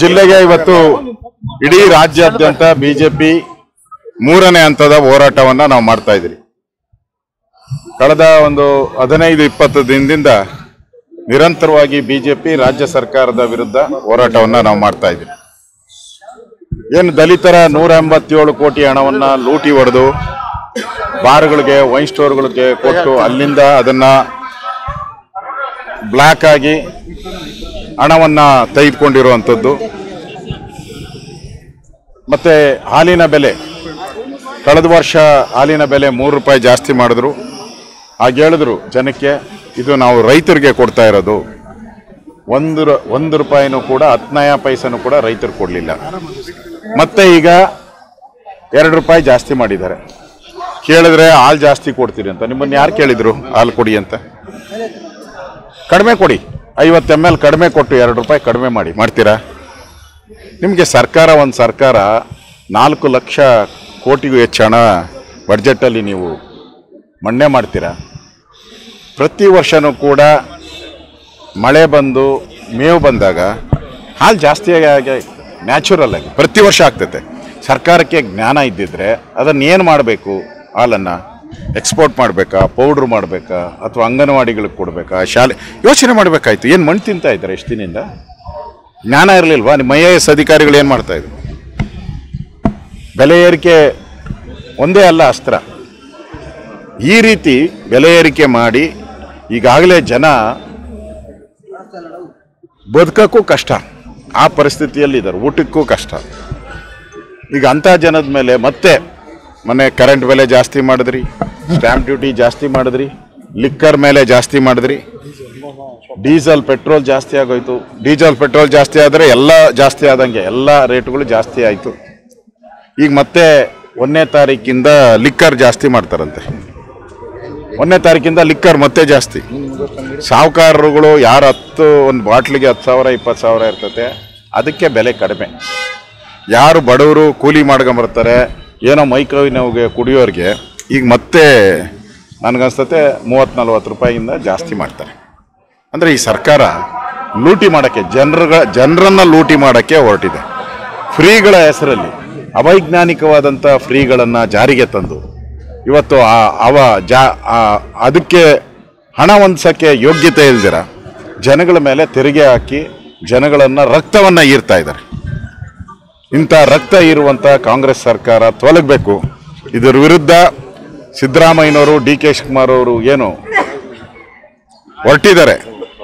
ಜಿಲ್ಲೆಗೆ ಇವತ್ತು ಇಡೀ ರಾಜ್ಯಾದ್ಯಂತ ಬಿಜೆಪಿ ಮೂರನೇ ಹಂತದ ಹೋರಾಟವನ್ನ ನಾವು ಮಾಡ್ತಾ ಇದ್ದೀವಿ ಕಳೆದ ಒಂದು ಹದಿನೈದು, ಇಪ್ಪತ್ತು ದಿನದಿಂದ ನಿರಂತರವಾಗಿ ಬಿಜೆಪಿ ರಾಜ್ಯ ಸರ್ಕಾರದ ವಿರುದ್ಧ ಹೋರಾಟವನ್ನ ನಾವು ಮಾಡ್ತಾ ಇದ್ದೀವಿ ಏನು ದಲಿತರ ನೂರ ಎಂಬತ್ತೇಳು ಕೋಟಿ ಹಣವನ್ನ ಲೂಟಿ ಹೊಡೆದು ಬಾರ್ಗಳಿಗೆ, ವೈನ್ ಸ್ಟೋರ್ಗಳಿಗೆ ಕೊಟ್ಟು ಅಲ್ಲಿಂದ ಅದನ್ನ ಬ್ಲಾಕ್ ಆಗಿ ಹಣವನ್ನ ತೆಗೆದುಕೊಂಡಿರುವಂಥದ್ದು. ಮತ್ತೆ ಹಾಲಿನ ಬೆಲೆ. ಕಳೆದ ವರ್ಷ ಹಾಲಿನ ಬೆಲೆ ಮೂರು ರೂಪಾಯಿ ಜಾಸ್ತಿ ಮಾಡಿದ್ರು. ಹಾಗೆ ಹೇಳಿದ್ರು ಜನಕ್ಕೆ, ಇದು ನಾವು ರೈತರಿಗೆ ಕೊಡ್ತಾ ಇರೋದು. ಒಂದು ಒಂದು ರೂಪಾಯಿನೂ ಕೂಡ ಹತ್ತನೆಯ ಪೈಸನೂ ಕೂಡ ರೈತರು ಕೊಡಲಿಲ್ಲ. ಮತ್ತೆ ಈಗ ಎರಡು ರೂಪಾಯಿ ಜಾಸ್ತಿ ಮಾಡಿದ್ದಾರೆ. ಕೇಳಿದ್ರೆ ಹಾಲು ಜಾಸ್ತಿ ಕೊಡ್ತೀರಿ ಅಂತ. ನಿಮ್ಮನ್ನು ಯಾರು ಕೇಳಿದರು ಹಾಲು ಕೊಡಿ ಅಂತ? ಕಡಿಮೆ ಕೊಡಿ. ಐವತ್ತು ಎಂ ಎಲ್ ಕಡಿಮೆ ಕೊಟ್ಟು ಎರಡು ರೂಪಾಯಿ ಕಡಿಮೆ ಮಾಡಿ. ಮಾಡ್ತೀರಾ? ನಿಮಗೆ ಸರ್ಕಾರ, ಒಂದು ಸರ್ಕಾರ ನಾಲ್ಕು ಲಕ್ಷ ಕೋಟಿಗೂ ಹೆಚ್ಚು ಹಣ ಬಡ್ಜೆಟಲ್ಲಿ ನೀವು ಮಣ್ಣೆ ಮಾಡ್ತೀರಾ? ಪ್ರತಿ ವರ್ಷನೂ ಕೂಡ ಮಳೆ ಬಂದು, ಮೇವು ಬಂದಾಗ ಹಾಲು ಜಾಸ್ತಿಯಾಗಿ ಆಗಿ ನ್ಯಾಚುರಲ್ ಆಗಿ ಪ್ರತಿ ವರ್ಷ ಆಗ್ತೈತೆ. ಸರ್ಕಾರಕ್ಕೆ ಜ್ಞಾನ ಇದ್ದಿದ್ರೆ ಅದನ್ನು ಏನು ಮಾಡಬೇಕು ಹಾಲನ್ನು? ಎಕ್ಸ್ಪೋರ್ಟ್ ಮಾಡಬೇಕಾ ಪೌಡ್ರ್ ಮಾಡಬೇಕಾ, ಅಥವಾ ಅಂಗನವಾಡಿಗಳಿಗೆ ಕೊಡಬೇಕಾ, ಶಾಲೆ ಯೋಚನೆ ಮಾಡಬೇಕಾಯ್ತು. ಏನು ಮಣ್ಣು ತಿಂತಾ ಇದ್ದಾರೆ ಎಷ್ಟು ದಿನದಿಂದ? ಜ್ಞಾನ ಇರಲಿಲ್ವಾ? ನಿಮ್ಮ ಐ ಎ ಎಸ್ ಅಧಿಕಾರಿಗಳು ಏನು ಮಾಡ್ತಾ ಇದ್ರು? ಬೆಲೆ ಏರಿಕೆ ಒಂದೇ ಅಲ್ಲ, ಅಸ್ತ್ರ. ಈ ರೀತಿ ಬೆಲೆ ಏರಿಕೆ ಮಾಡಿ ಈಗಾಗಲೇ ಜನ ಬದುಕಕ್ಕೂ ಕಷ್ಟ. ಆ ಪರಿಸ್ಥಿತಿಯಲ್ಲಿ ಇದ್ದಾರೆ. ಊಟಕ್ಕೂ ಕಷ್ಟ. ಈಗ ಅಂಥ ಜನದ ಮೇಲೆ ಮತ್ತೆ ಮೊನ್ನೆ ಕರೆಂಟ್ ಬೆಲೆ ಜಾಸ್ತಿ ಮಾಡಿದ್ರಿ. ಸ್ಟ್ಯಾಂಪ್ ಡ್ಯೂಟಿ ಜಾಸ್ತಿ ಮಾಡಿದ್ರಿ ಲಿಕ್ಕರ್ ಮೇಲೆ ಜಾಸ್ತಿ ಮಾಡಿದ್ರಿ. ಡೀಸೆಲ್ ಪೆಟ್ರೋಲ್ ಜಾಸ್ತಿ ಆಗೋಯ್ತು. ಡೀಸೆಲ್ ಪೆಟ್ರೋಲ್ ಜಾಸ್ತಿ ಆದರೆ ಎಲ್ಲ ಜಾಸ್ತಿ ಆದಂಗೆ, ಎಲ್ಲ ರೇಟ್ಗಳು ಜಾಸ್ತಿ ಆಯಿತು. ಈಗ ಮತ್ತೆ ಒಂದನೇ ತಾರೀಕಿಂದ ಲಿಕ್ಕರ್ ಜಾಸ್ತಿ ಮಾಡ್ತಾರಂತೆ. ಒಂದನೇ ತಾರೀಕಿಂದ ಲಿಕ್ಕರ್ ಮತ್ತೆ ಜಾಸ್ತಿ. ಸಾಹುಕಾರರುಗಳು ಯಾರು ಹತ್ತು, ಒಂದು ಬಾಟ್ಲಿಗೆ ಹತ್ತು ಸಾವಿರ, ಇಪ್ಪತ್ತು ಸಾವಿರ ಇರ್ತತೆ, ಅದಕ್ಕೆ ಬೆಲೆ ಕಡಿಮೆ. ಯಾರು ಬಡವರು ಕೂಲಿ ಮಾಡ್ಕೊಂಬರ್ತಾರೆ, ಏನೋ ಮೈಕೈ ಕುಡಿಯೋರಿಗೆ ಈಗ ಮತ್ತೆ ನನಗನ್ಸ್ತತೆ ಮೂವತ್ತು ನಲ್ವತ್ತು ರೂಪಾಯಿಯಿಂದ ಜಾಸ್ತಿ ಮಾಡ್ತಾರೆ. ಅಂದರೆ ಈ ಸರ್ಕಾರ ಲೂಟಿ ಮಾಡೋಕ್ಕೆ ಜನರ ಜನರನ್ನು ಲೂಟಿ ಮಾಡೋಕ್ಕೆ ಹೊರಟಿದೆ. ಫ್ರೀಗಳ ಹೆಸರಲ್ಲಿ, ಅವೈಜ್ಞಾನಿಕವಾದಂಥ ಫ್ರೀಗಳನ್ನು ಜಾರಿಗೆ ತಂದು, ಇವತ್ತು ಆ ಅವ ಜಾ ಅದಕ್ಕೆ ಹಣ ಹೊಂದಿಸೋಕ್ಕೆ ಯೋಗ್ಯತೆ ಇಲ್ದಿರ, ಜನಗಳ ಮೇಲೆ ತೆರಿಗೆ ಹಾಕಿ ಜನಗಳನ್ನು ರಕ್ತವನ್ನು ಈರ್ತಾ ಇದ್ದಾರೆ. ಇಂಥ ರಕ್ತ ಇರುವಂಥ ಕಾಂಗ್ರೆಸ್ ಸರ್ಕಾರ ತೊಲಗಬೇಕು. ಇದರ ವಿರುದ್ಧ ಸಿದ್ದರಾಮಯ್ಯನವರು, ಡಿ ಕೆ ಶಿವಕುಮಾರ್ ಅವರು ಏನು ಹೊರಟಿದ್ದಾರೆ.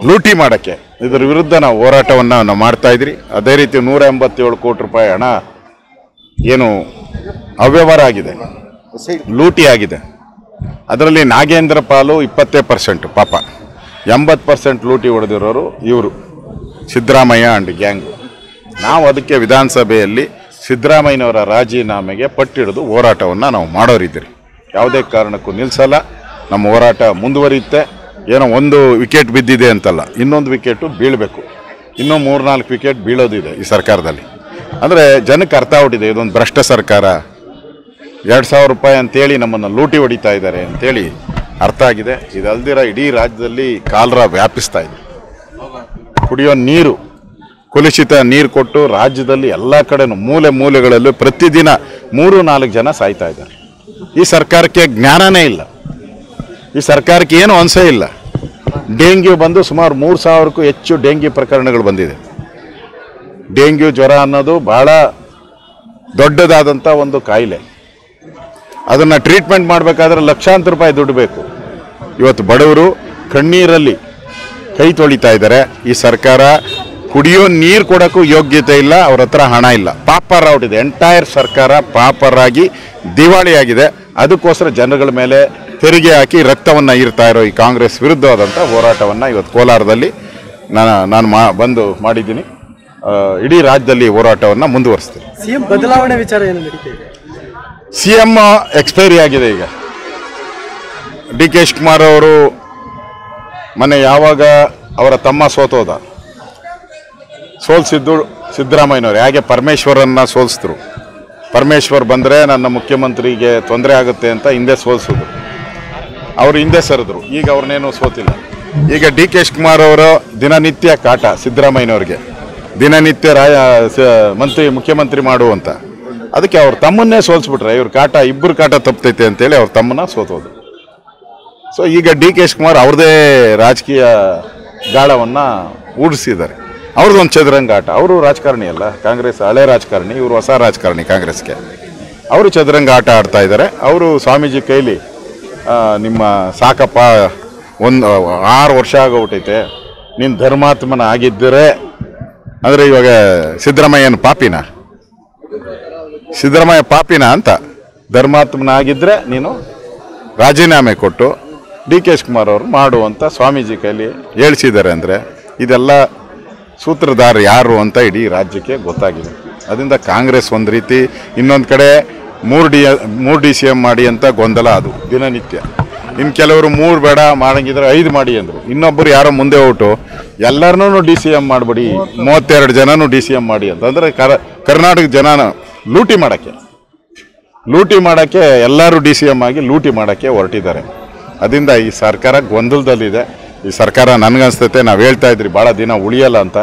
ಲೂಟಿ ಮಾಡೋಕ್ಕೆ. ಇದರ ವಿರುದ್ಧ ನಾವು ಹೋರಾಟವನ್ನು ನಾವು ಮಾಡ್ತಾ ಇದ್ರಿ. ಅದೇ ರೀತಿ ನೂರ ಎಂಬತ್ತೇಳು ಕೋಟಿ ರೂಪಾಯಿ ಹಣ ಏನು ಅವ್ಯವಹಾರ ಆಗಿದೆ. ಲೂಟಿ ಆಗಿದೆ. ಅದರಲ್ಲಿ ನಾಗೇಂದ್ರ ಪಾಲು ಇಪ್ಪತ್ತೇ ಪರ್ಸೆಂಟ್ ಪಾಪ. ಎಂಬತ್ತು ಪರ್ಸೆಂಟ್ ಲೂಟಿ ಹೊಡೆದಿರೋರು ಇವರು, ಸಿದ್ದರಾಮಯ್ಯ ಆ್ಯಂಡ್ ಗ್ಯಾಂಗು. ನಾವು ಅದಕ್ಕೆ ವಿಧಾನಸಭೆಯಲ್ಲಿ ಸಿದ್ದರಾಮಯ್ಯನವರ ರಾಜೀನಾಮೆಗೆ ಪಟ್ಟಿಡಿದು ಹೋರಾಟವನ್ನು ನಾವು ಮಾಡೋರಿದ್ದೀರಿ. ಯಾವುದೇ ಕಾರಣಕ್ಕೂ ನಿಲ್ಲಿಸಲ್ಲ ನಮ್ಮ ಹೋರಾಟ ಮುಂದುವರಿಯುತ್ತೆ. ಏನೋ ಒಂದು ವಿಕೆಟ್ ಬಿದ್ದಿದೆ ಅಂತಲ್ಲ, ಇನ್ನೊಂದು ವಿಕೆಟು ಬೀಳಬೇಕು. ಇನ್ನೂ ಮೂರ್ನಾಲ್ಕು ವಿಕೆಟ್ ಬೀಳೋದಿದೆ ಈ ಸರ್ಕಾರದಲ್ಲಿ. ಅಂದರೆ ಜನಕ್ಕೆ ಅರ್ಥ ಆಗ್ಬಿಟ್ಟಿದೆ, ಇದೊಂದು ಭ್ರಷ್ಟ ಸರ್ಕಾರ. ಎರಡು ಸಾವಿರ ರೂಪಾಯಿ ಅಂತೇಳಿ ನಮ್ಮನ್ನು ಲೂಟಿ ಹೊಡಿತಾ ಇದ್ದಾರೆ ಅಂತೇಳಿ ಅರ್ಥ ಆಗಿದೆ. ಇದಲ್ದಿರ ಇಡೀ ರಾಜ್ಯದಲ್ಲಿ ಕಾಲರ ವ್ಯಾಪಿಸ್ತಾ ಇದೆ. ಕುಡಿಯೋ ನೀರು, ಕುಲುಷಿತ ನೀರು ಕೊಟ್ಟು ರಾಜ್ಯದಲ್ಲಿ ಎಲ್ಲ ಕಡೆನೂ ಮೂಲೆ ಮೂಲೆಗಳಲ್ಲೂ ಪ್ರತಿದಿನ ಮೂರು ನಾಲ್ಕು ಜನ ಸಾಯ್ತಾ ಇದ್ದಾರೆ. ಈ ಸರ್ಕಾರಕ್ಕೆ ಜ್ಞಾನನೇ ಇಲ್ಲ. ಈ ಸರ್ಕಾರಕ್ಕೆ ಏನು ಅನ್ಸೇ ಇಲ್ಲ. ಡೆಂಗ್ಯೂ ಬಂದು ಸುಮಾರು ಮೂರು ಸಾವಿರಕ್ಕೂ ಹೆಚ್ಚು ಡೆಂಗ್ಯೂ ಪ್ರಕರಣಗಳು ಬಂದಿದೆ. ಡೆಂಗ್ಯೂ ಜ್ವರ ಅನ್ನೋದು ಬಹಳ ದೊಡ್ಡದಾದಂಥ ಒಂದು ಕಾಯಿಲೆ. ಅದನ್ನು ಟ್ರೀಟ್ಮೆಂಟ್ ಮಾಡಬೇಕಾದ್ರೆ ಲಕ್ಷಾಂತರ ರೂಪಾಯಿ ದುಡ್ಡು ಬೇಕು. ಇವತ್ತು ಬಡವರು ಕಣ್ಣೀರಲ್ಲಿ ಕೈ ತೊಳಿತಾ ಇದ್ದಾರೆ. ಈ ಸರ್ಕಾರ ಕುಡಿಯೋ ನೀರು ಕೊಡೋಕ್ಕೂ ಯೋಗ್ಯತೆ ಇಲ್ಲ, ಅವ್ರ ಹತ್ರ ಹಣ ಇಲ್ಲ. ಪಾಪರ್ ಔಟ್ ಇದೆ. ಎಂಟೈರ್ ಸರ್ಕಾರ ಪಾಪರ್ ಆಗಿ ದಿವಾಳಿಯಾಗಿದೆ. ಅದಕ್ಕೋಸ್ಕರ ಜನಗಳ ಮೇಲೆ ತೆರಿಗೆ ಹಾಕಿ ರಕ್ತವನ್ನು ಇರ್ತಾ ಇರೋ ಈ ಕಾಂಗ್ರೆಸ್ ವಿರುದ್ಧವಾದಂಥ ಹೋರಾಟವನ್ನು ಇವತ್ತು ಕೋಲಾರದಲ್ಲಿ ನಾನು ನಾನು ಮಾ ಬಂದು ಮಾಡಿದ್ದೀನಿ. ಇಡೀ ರಾಜ್ಯದಲ್ಲಿ ಹೋರಾಟವನ್ನು ಮುಂದುವರಿಸ್ತೀನಿ. ಸಿಎಂ ಬದಲಾವಣೆ ವಿಚಾರ ಏನು ಸಿ ಎಂ ಎಕ್ಸ್ಪೈರಿ ಆಗಿದೆ ಈಗ. ಡಿ ಕೆ ಶಿವಕುಮಾರ್ ಅವರು ಮೊನ್ನೆ ಯಾವಾಗ ಅವರ ತಮ್ಮ ಸೋತೋದ ಸೋಲ್ಸಿದ್ದು ಸಿದ್ದರಾಮಯ್ಯನವರು ಹೇಗೆ ಪರಮೇಶ್ವರನ್ನ ಸೋಲಿಸಿದ್ರು? ಪರಮೇಶ್ವರ್ ಬಂದರೆ ನನ್ನ ಮುಖ್ಯಮಂತ್ರಿಗೆ ತೊಂದರೆ ಆಗುತ್ತೆ ಅಂತ ಹಿಂದೆ ಸೋಲಿಸಿದ್ರು. ಅವರು ಹಿಂದೆ ಸರಿದ್ರು. ಈಗ ಅವ್ರನ್ನೇನು ಸೋತಿಲ್ಲ. ಈಗ ಡಿ ಕೆ ಶಿವಕುಮಾರ್ ಅವರು ದಿನನಿತ್ಯ ಕಾಟ ಸಿದ್ದರಾಮಯ್ಯನವ್ರಿಗೆ. ದಿನನಿತ್ಯ ರಾಯ ಮಂತ್ರಿ, ಮುಖ್ಯಮಂತ್ರಿ ಮಾಡುವಂತ. ಅದಕ್ಕೆ ಅವ್ರ ತಮ್ಮನ್ನೇ ಸೋಲ್ಸ್ಬಿಟ್ರೆ, ಇವ್ರ ಕಾಟ ಇಬ್ಬರು ಕಾಟ ತಪ್ಪತೈತೆ ಅಂತೇಳಿ ಅವ್ರ ತಮ್ಮನ್ನ ಸೋತೋದು ಸೊ ಈಗ ಡಿ ಕೆ ಶಿವಕುಮಾರ್ ಅವ್ರದೇ ರಾಜಕೀಯ ಗಾಳವನ್ನು ಊಡಿಸಿದ್ದಾರೆ. ಅವ್ರದ್ದೊಂದು ಚದುರಂಗ ಆಟ ಅವರು ರಾಜಕಾರಣಿ ಅಲ್ಲ. ಕಾಂಗ್ರೆಸ್ ಹಳೆ ರಾಜಕಾರಣಿ, ಇವರು ಹೊಸ ರಾಜಕಾರಣಿ ಕಾಂಗ್ರೆಸ್ಗೆ. ಅವರು ಚದುರಂಗ ಆಟ ಆಡ್ತಾ ಇದ್ದಾರೆ ಅವರು ಸ್ವಾಮೀಜಿ ಕೈಲಿ ನಿಮ್ಮ ಸಾಕಪ್ಪ ಒಂದು ಆರು ವರ್ಷ ಆಗೋಗ್ಬಿಟ್ಟೈತೆ ನಿನ್ನ ಧರ್ಮಾತ್ಮನ ಆಗಿದ್ದರೆ ಅಂದರೆ ಇವಾಗ ಸಿದ್ದರಾಮಯ್ಯನ ಪಾಪಿನ. ಸಿದ್ದರಾಮಯ್ಯ ಪಾಪಿನ ಅಂತ. ಧರ್ಮಾತ್ಮನ ಆಗಿದ್ದರೆ ನೀನು ರಾಜೀನಾಮೆ ಕೊಟ್ಟು ಡಿ ಕೆ ಶಿವಕುಮಾರ್ ಅವರು ಮಾಡುವಂಥ ಸ್ವಾಮೀಜಿ ಕೈಲಿ ಹೇಳ್ಸಿದ್ದಾರೆ ಅಂದರೆ, ಇದೆಲ್ಲ ಸೂತ್ರಧಾರ ಯಾರು ಅಂತ ಇಡೀ ರಾಜ್ಯಕ್ಕೆ ಗೊತ್ತಾಗಿದೆ. ಅದರಿಂದ ಕಾಂಗ್ರೆಸ್ ಒಂದು ರೀತಿ ಇನ್ನೊಂದು ಕಡೆ ಮೂರು ಡಿ ಮೂರು ಡಿ ಸಿ ಎಂ ಮಾಡಿ ಅಂತ ಗೊಂದಲ ಅದು, ದಿನನಿತ್ಯ. ಇನ್ನು ಕೆಲವರು ಮೂರು ಬೇಡ ಮಾಡಂಗಿದ್ರೆ ಐದು ಮಾಡಿ ಅಂದರು. ಇನ್ನೊಬ್ಬರು ಯಾರೋ ಮುಂದೆ ಹೊಟ್ಟು ಎಲ್ಲರನ್ನೂ ಡಿ ಸಿ ಎಂ ಮಾಡಿಬಿಡಿ, ಮೂವತ್ತೆರಡು ಜನನೂ ಡಿ ಸಿ ಎಂ ಮಾಡಿ ಅಂತ. ಅಂದರೆ ಕರ, ಕರ್ನಾಟಕ ಜನನ ಲೂಟಿ ಮಾಡೋಕ್ಕೆ. ಲೂಟಿ ಮಾಡೋಕ್ಕೆ ಎಲ್ಲರೂ ಡಿ ಸಿ ಎಂ ಆಗಿ ಲೂಟಿ ಮಾಡೋಕ್ಕೆ ಹೊರಟಿದ್ದಾರೆ. ಅದರಿಂದ ಈ ಸರ್ಕಾರ ಗೊಂದಲದಲ್ಲಿದೆ. ಈ ಸರ್ಕಾರ ನನಗನ್ಸ್ತೈತೆ ನಾವು ಹೇಳ್ತಾ ಇದ್ರಿ ಭಾಳ ದಿನ ಉಳಿಯಲ್ಲ ಅಂತ.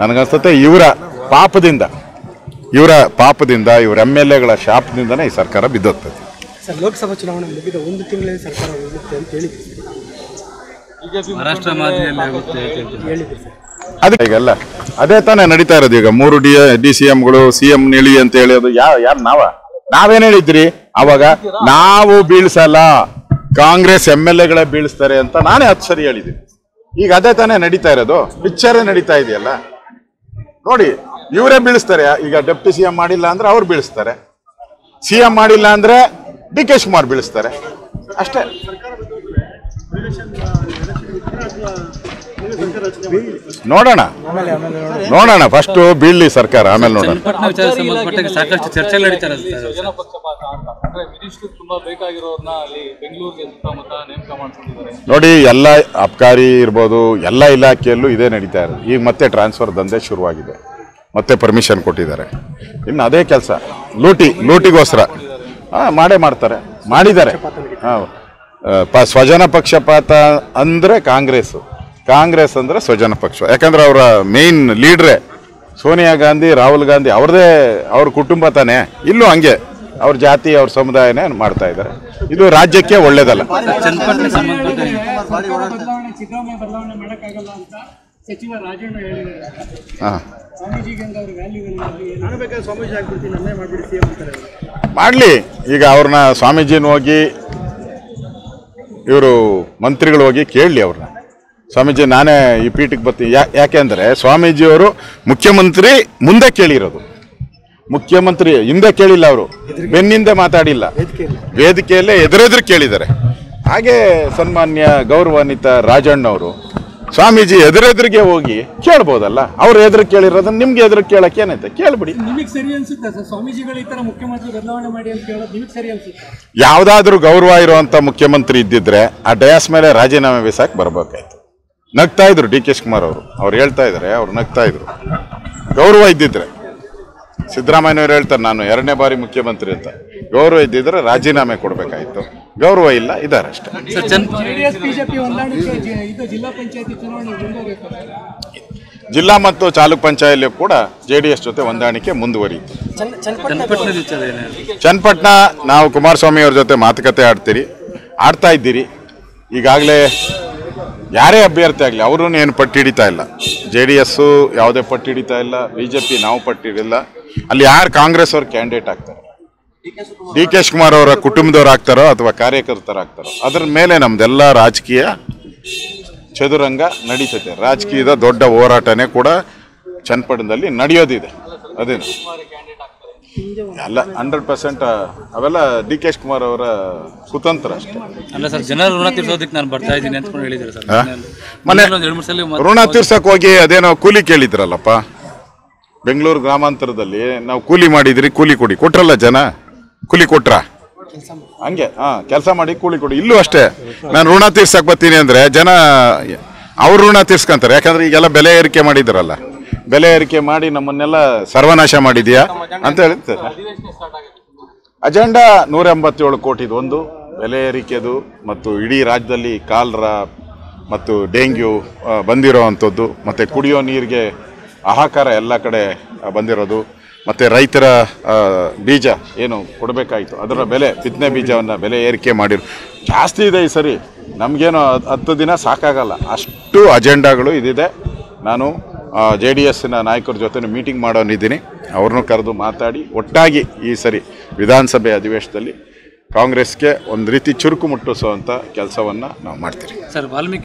ನನಗನ್ಸ್ತತೆ ಇವರ ಪಾಪದಿಂದ ಇವರ ಪಾಪದಿಂದ ಇವರ ಎಂ ಎಲ್ ಎಗಳ ಶಾಪದಿಂದನೇ ಈ ಸರ್ಕಾರ ಬಿದ್ದೋಗ್ತದೆ. ಸರ್ ಲೋಕಸಭಾ ಚುನಾವಣೆ ಮುಗಿದ ಒಂದು ತಿಂಗಳಲ್ಲಿ ಸರ್ಕಾರ ಹೋಗುತ್ತೆ ಅಂತ ಹೇಳಿದ್ರಿ ಮಹಾರಾಷ್ಟ್ರ ಮಾದರಿಯಲ್ಲಿ ಆಗುತ್ತೆ ಅಂತ ಹೇಳಿದ್ರಿ ಸರ್. ಅದಕ್ಕೆ ಈಗೆಲ್ಲ ಅದೇ ತಾನೇ ನಡೀತಾ ಇರೋದು ಈಗ. ಮೂರು ಡಿ ಡಿ ಸಿ ಎಂಗಳು ಸಿ ಎಂ ನಿಳಿ ಅಂತ ಹೇಳೋದು ಯಾ ಯಾರು ನಾವ? ನಾವೇನ್ ಹೇಳಿದ್ರಿ? ಅವಾಗ ನಾವು ಬೀಳ್ಸಲ್ಲ. ಕಾಂಗ್ರೆಸ್ ಎಂ ಎಲ್ ಎಗಳೇ ಬೀಳಿಸ್ತಾರೆ ಅಂತ ನಾನೇ ಹತ್ತು ಸರಿ ಹೇಳಿದ್ದೀನಿ. ಈಗ ಅದೇ ತಾನೇ ನಡೀತಾ ಇರೋದು. ಪಿಕ್ಚರೇ ನಡೀತಾ ಇದೆಯಲ್ಲ? ನೋಡಿ, ಇವರೇ ಬೀಳಿಸ್ತಾರೆ. ಈಗ ಡೆಪ್ಟಿ ಸಿ ಎಂ ಮಾಡಿಲ್ಲ ಅಂದ್ರೆ ಅವ್ರು ಬೀಳಿಸ್ತಾರೆ. ಸಿ ಎಂ ಮಾಡಿಲ್ಲ ಅಂದ್ರೆ ಡಿ ಕೆ ಶಿವಕುಮಾರ್ ಬೀಳಿಸ್ತಾರೆ. ಅಷ್ಟೇ. ನೋಡೋಣ. ನೋಡೋಣ ಫಸ್ಟ್ ಬೀಳ್ಲಿ ಸರ್ಕಾರ ಆಮೇಲೆ ನೋಡೋಣ. ಸಾಕಷ್ಟು ಚರ್ಚೆ ನೋಡಿ ಎಲ್ಲ ಅಬ್ಕಾರಿ ಇರ್ಬೋದು ಎಲ್ಲ ಇಲಾಖೆಯಲ್ಲೂ ಇದೇ ನಡೀತಾ ಇರೋದು. ಈಗ ಮತ್ತೆ ಟ್ರಾನ್ಸ್ಫರ್ ದಂಧೆ ಶುರುವಾಗಿದೆ. ಮತ್ತೆ ಪರ್ಮಿಷನ್ ಕೊಟ್ಟಿದ್ದಾರೆ. ಇನ್ನು ಅದೇ ಕೆಲಸ. ಲೂಟಿ ಲೂಟಿಗೋಸ್ಕರ. ಹಾಂ ಮಾಡೇ ಮಾಡ್ತಾರೆ. ಮಾಡಿದ್ದಾರೆ. ಹಾಂ. ಪ ಸ್ವಜನ ಪಕ್ಷಪಾತ ಅಂದರೆ ಕಾಂಗ್ರೆಸ್ಸು. ಕಾಂಗ್ರೆಸ್ ಅಂದರೆ ಸ್ವಜನ ಪಕ್ಷ. ಯಾಕಂದ್ರೆ ಅವರ ಮೇನ್ ಲೀಡ್ರೇ ಸೋನಿಯಾ ಗಾಂಧಿ ರಾಹುಲ್ ಗಾಂಧಿ ಅವ್ರದೇ ಅವ್ರ ಕುಟುಂಬ ತಾನೇ. ಇಲ್ಲೂ ಹಂಗೆ ಅವ್ರ ಜಾತಿ ಅವ್ರ ಸಮುದಾಯನೇ ಮಾಡ್ತಾ ಇದ್ದಾರೆ ಇದು ರಾಜ್ಯಕ್ಕೆ ಒಳ್ಳೇದಲ್ಲ. ಮಾಡಲಿ. ಈಗ ಅವ್ರನ್ನ ಸ್ವಾಮೀಜಿನ ಹೋಗಿ ಇವರು ಮಂತ್ರಿಗಳು ಹೋಗಿ ಕೇಳಲಿ ಅವ್ರನ್ನ. ಸ್ವಾಮೀಜಿ ನಾನೇ ಈ ಪೀಠಕ್ಕೆ ಬರ್ತೀನಿ. ಯಾ ಯಾಕೆಂದರೆ ಸ್ವಾಮೀಜಿಯವರು ಮುಖ್ಯಮಂತ್ರಿ ಮುಂದೆ ಕೇಳಿರೋದು. ಮುಖ್ಯಮಂತ್ರಿ ಹಿಂದೆ ಕೇಳಿಲ್ಲ ಅವರು. ಬೆನ್ನಿಂದೆ ಮಾತಾಡಿಲ್ಲ. ವೇದಿಕೆಯಲ್ಲೇ ಎದುರೆದುರು ಕೇಳಿದ್ದಾರೆ. ಹಾಗೆ ಸನ್ಮಾನ್ಯ ಗೌರವಾನ್ವಿತ ರಾಜಣ್ಣವರು ಸ್ವಾಮೀಜಿ ಎದುರೆದುರಿಗೆ ಹೋಗಿ ಕೇಳ್ಬೋದಲ್ಲ? ಅವ್ರು ಎದುರು ಕೇಳಿರೋದನ್ನ ನಿಮ್ಗೆ ಎದುರು ಕೇಳಕ್ಕೆ ಏನೈತೆ? ಕೇಳ್ಬಿಡಿ. ನಿಮಗೆ ಸರಿ ಅನ್ಸುತ್ತಾ ಸರ್? ಸ್ವಾಮೀಜಿಗಳು ಈ ತರ ಮುಖ್ಯಮಂತ್ರಿ ಬದಲಾವಣೆ ಮಾಡಿ ಅಂತ ಹೇಳೋದು ನಿಮಗೆ ಸರಿ ಅನ್ಸುತ್ತಾ? ಯಾವುದಾದ್ರೂ ಗೌರವ ಇರುವಂತ ಮುಖ್ಯಮಂತ್ರಿ ಇದ್ದಿದ್ರೆ ಆ ಡಯಾಸ್ ಮೇಲೆ ರಾಜೀನಾಮೆ ಬೀಸಕ್ಕೆ ಬರ್ಬೇಕಾಯ್ತು. ನಗ್ತಾ ಇದ್ರು ಡಿ ಕೆ ಶಿವಕುಮಾರ್ ಅವರು. ಅವ್ರು ಹೇಳ್ತಾ ಇದ್ದಾರೆ ಅವ್ರು ನಗ್ತಾ ಇದ್ರು. ಗೌರವ ಇದ್ದಿದ್ರೆ. ಸಿದ್ದರಾಮಯ್ಯನವ್ರು ಹೇಳ್ತಾರೆ ನಾನು ಎರಡನೇ ಬಾರಿ ಮುಖ್ಯಮಂತ್ರಿ ಅಂತ. ಗೌರವ ಇದ್ದಿದ್ರೆ ರಾಜೀನಾಮೆ ಕೊಡಬೇಕಾಯ್ತು. ಗೌರವ ಇಲ್ಲ ಇದಾರೆ ಅಷ್ಟೇ. ಸರ್ ಚನ್ ಬಿಜೆಪಿ ಹೊಂದಾಣಿಕೆ ಇದು ಜಿಲ್ಲಾ ಪಂಚಾಯತಿ ಚುನಾವಣೆ ಮುಂದುವರಿಯುತ್ತದೆ ಜಿಲ್ಲಾ ಮತ್ತು ತಾಲೂಕ್ ಪಂಚಾಯತಿಯಲ್ಲೂ ಕೂಡ ಜೆ ಡಿ ಎಸ್ ಜೊತೆ ಹೊಂದಾಣಿಕೆ ಮುಂದುವರಿಯಿತು. ಚನ್ನಪಟ್ಟಣ ನಾವು ಕುಮಾರಸ್ವಾಮಿ ಅವ್ರ ಜೊತೆ ಮಾತುಕತೆ ಆಡ್ತೀರಿ ಆಡ್ತಾ ಇದ್ದೀರಿ. ಈಗಾಗಲೇ ಯಾರೇ ಅಭ್ಯರ್ಥಿ ಆಗಲಿ ಅವರು ಏನು ಪಟ್ಟು ಹಿಡಿತಾ ಇಲ್ಲ. ಜೆ ಡಿ ಎಸ್ಸು ಯಾವುದೇ ಪಟ್ಟು ಹಿಡಿತಾ ಇಲ್ಲ, ಬಿ ಜೆ ಪಿ ನಾವು ಪಟ್ಟು ಹಿಡಿಲ್ಲ. ಅಲ್ಲಿ ಯಾರು ಕಾಂಗ್ರೆಸ್ ಅವ್ರ ಕ್ಯಾಂಡಿಡೇಟ್ ಆಗ್ತಾರೆ? ಡಿ ಕೆ ಶಿವಕುಮಾರ್ ಅವರ ಕುಟುಂಬದವ್ರು ಆಗ್ತಾರೋ ಅಥವಾ ಕಾರ್ಯಕರ್ತರು ಆಗ್ತಾರೋ? ಅದ್ರ ಮೇಲೆ ನಮ್ದೆಲ್ಲ ರಾಜಕೀಯ ಚದುರಂಗ ನಡೀತೈತೆ. ರಾಜಕೀಯದ ದೊಡ್ಡ ಹೋರಾಟನೇ ಕೂಡ ಚನ್ನಪಟ್ಟಣದಲ್ಲಿ ನಡೆಯೋದಿದೆ. ಅದೇನು? ಅಲ್ಲ ಹಂಡ್ರೆಡ್ ಪರ್ಸೆಂಟ್ ಅವೆಲ್ಲ ಡಿ ಕೆ ಕುಮಾರ್ ಅವರ ಕುತಂತ್ರ ಅಷ್ಟೇ. ಅಲ್ಲ ಸರ್ ಜನರ ಋಣ ತೀರ್ಸೋದಕ್ಕೆ ನಾನು ಬರ್ತಾ ಇದ್ದೀನಿ ಅಂದ್ಕೊಂಡು ಹೇಳಿದ್ದಾರೆ ಸರ್? ಮನೆ ಎರಡು ಮೂರು ಸಲ ಋಣ ತೀರ್ಸಕ್ ಹೋಗಿ ಅದೇನೋ ಕೂಲಿ ಕೇಳಿದ್ರಲ್ಲಪ್ಪ? ಬೆಂಗಳೂರು ಗ್ರಾಮಾಂತರದಲ್ಲಿ ನಾವು ಕೂಲಿ ಮಾಡಿದ್ರಿ ಕೂಲಿ ಕೊಡಿ. ಕೊಟ್ರಲ್ಲ ಜನ? ಕೂಲಿ ಕೊಟ್ರ? ಹಂಗೆ ಹಾಂ ಕೆಲಸ ಮಾಡಿ ಕೂಲಿ ಕೊಡಿ. ಇಲ್ಲೂ ಅಷ್ಟೇ. ನಾನು ಋಣ ತೀರ್ಸಕ್ ಬರ್ತೀನಿ ಅಂದ್ರೆ ಜನ ಅವ್ರ ಋಣ ತೀರ್ಸ್ಕೊಂತಾರೆ. ಯಾಕಂದ್ರೆ ಈಗೆಲ್ಲ ಬೆಲೆ ಏರಿಕೆ ಮಾಡಿದ್ರಲ್ಲ. ಬೆಲೆ ಏರಿಕೆ ಮಾಡಿ ನಮ್ಮನ್ನೆಲ್ಲ ಸರ್ವನಾಶ ಮಾಡಿದ್ಯಾ? ಅಂತ ಹೇಳ್ತಾರೆ ಅಜೆಂಡಾ ನೂರ ಎಂಬತ್ತೇಳು ಕೋಟಿದು ಒಂದು, ಬೆಲೆ ಏರಿಕೆದು ಮತ್ತು ಇಡೀ ರಾಜ್ಯದಲ್ಲಿ ಕಾಲ್ರ ಮತ್ತು ಡೆಂಗ್ಯೂ ಬಂದಿರೋವಂಥದ್ದು ಮತ್ತು ಕುಡಿಯೋ ನೀರಿಗೆ ಆಹಾಕಾರ ಎಲ್ಲ ಕಡೆ ಬಂದಿರೋದು, ಮತ್ತು ರೈತರ ಬೀಜ ಏನು ಕೊಡಬೇಕಾಯಿತು, ಅದರ ಬೆಲೆ, ಬಿತ್ತನೆ ಬೀಜವನ್ನು ಬೆಲೆ ಏರಿಕೆ ಮಾಡಿರು. ಜಾಸ್ತಿ ಇದೆ ಈ ಸರಿ. ನಮಗೇನು ಹತ್ತು ದಿನ ಸಾಕಾಗಲ್ಲ. ಅಷ್ಟು ಅಜೆಂಡಾಗಳು ಇದಿದೆ. ನಾನು ಜೆ ಡಿ ಎಸ್ನ ನಾಯಕರ ಜೊತೆ ಮೀಟಿಂಗ್ ಮಾಡೋನಿದ್ದೀನಿ ಅವ್ರನ್ನೂ ಕರೆದು ಮಾತಾಡಿ, ಒಟ್ಟಾಗಿ ಈ ಸರಿ ವಿಧಾನಸಭೆ ಅಧಿವೇಶನದಲ್ಲಿ ಕಾಂಗ್ರೆಸ್ಗೆ ಒಂದು ರೀತಿ ಚುರುಕು ಮುಟ್ಟಿಸುವಂಥ ಕೆಲಸವನ್ನು ನಾವು ಮಾಡ್ತೀವಿ ಸರ್, ವಾಲ್ಮೀಕಿ